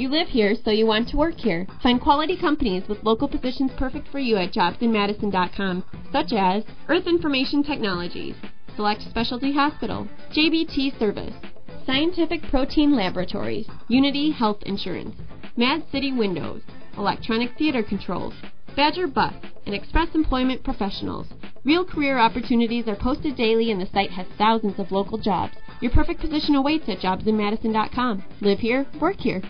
You live here, so you want to work here. Find quality companies with local positions perfect for you at jobsinmadison.com, such as Earth Information Technologies, Select Specialty Hospital, JBT Service, Scientific Protein Laboratories, Unity Health Insurance, Mad City Windows, Electronic Theatre Controls, Badger Bus, and Express Employment Professionals. Real career opportunities are posted daily and the site has thousands of local jobs. Your perfect position awaits at jobsinmadison.com. Live here, work here.